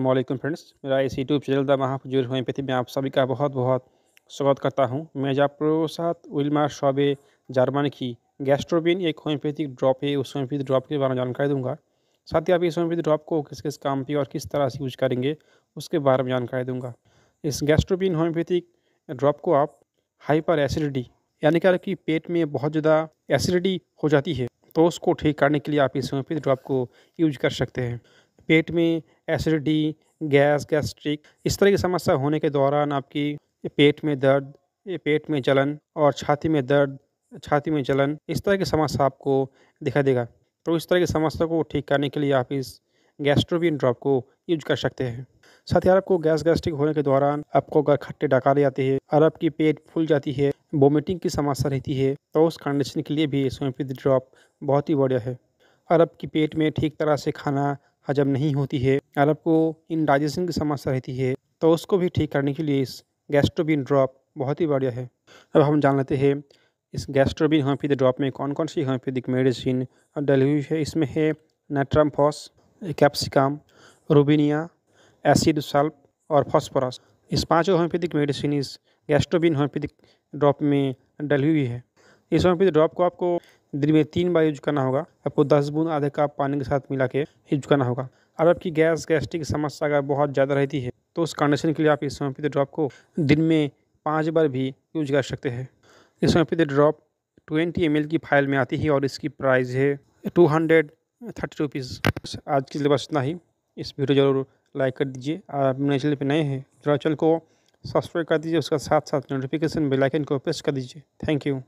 वालेकुम फ्रेंड्स मेरा इस YouTube channel the Mahafjur homeopathy में आप सभी का बहुत बहुत स्वागत करता हूँ। मैं साथ विलमार शॉबे, जर्मन की गैस्ट्रोबिन एक होम्योपैथिक ड्रॉप है। उस होम्योपैथिक ड्रॉप के बारे में जानकारी दूँगा। साथ ही आप इस होम्योपैथिक ड्रॉप को किस किस काम पे और किस तरह से यूज़ करेंगे, उसके बारे में जानकारी दूँगा। इस गैस्ट्रोबिन होम्योपैथिक ड्रॉप को आप हाइपर एसिडिटी, यानी क्या कि पेट में बहुत ज़्यादा एसिडिटी हो जाती है तो उसको ठीक करने के लिए आप इस होम्योपैथिक ड्रॉप को यूज़ कर सकते हैं। पेट में एसिडिटी, गैस, गैस्ट्रिक, इस तरह की समस्या होने के दौरान आपकी पेट में दर्द, पेट में जलन और छाती में दर्द, छाती में जलन, इस तरह की समस्या आपको दिखा देगा। तो इस तरह की समस्या को ठीक करने के लिए आप इस गैस्ट्रोबिन ड्रॉप को यूज़ कर सकते हैं। साथ ही आपको गैस, गैस्ट्रिक होने के दौरान आपको अगर खट्टे डकारे आते हैं और आपकी पेट फूल जाती है, वोमिटिंग की समस्या रहती है तो उस कंडीशन के लिए भी सोमपित ड्रॉप बहुत ही बढ़िया है। और आपकी पेट में ठीक तरह से खाना हजम नहीं होती है। और आपको इंडाइजेशन की समस्या रहती है तो उसको भी ठीक करने के लिए इस गैस्ट्रोबिन ड्रॉप बहुत ही बढ़िया है। अब हम जान लेते हैं, इस गैस्ट्रोबिन होम्योपैथी ड्रॉप में कौन कौन सी होम्योपैथिक मेडिसिन डली हुई है। इसमें है natrum phos capsicum robinia acid sulph और फॉस्फोरस इस पाँचों होम्योपैथिक मेडिसिन इस गैस्ट्रोबिन होम्योपैथिक ड्रॉप में डली हुई है। इस होम्योपैथिक ड्रॉप को आपको दिन में तीन बार यूज़ करना होगा। आपको दस बूंद, आधे कप पानी के साथ मिला के यूज़ करना होगा। और आपकी गैस, गैस्ट्रिक समस्या अगर बहुत ज़्यादा रहती है तो उस कंडीशन के लिए आप इस होम्योपैथी ड्रॉप को दिन में पाँच बार भी यूज़ कर सकते हैं। इस होम्योपैथी ड्रॉप ट्वेंटी एम की फ़ाइल में आती है और इसकी प्राइस है टू हंड्रेड थर्टी रुपीज़ आज के लिए बस इतना ही। इस वीडियो ज़रूर लाइक कर दीजिए। आप मेरे चैनल पर नए हैं जरा चैनल को सब्सक्राइब कर दीजिए। उसका साथ साथ नोटिफिकेशन बेल आइकन को प्रेस कर दीजिए। Thank you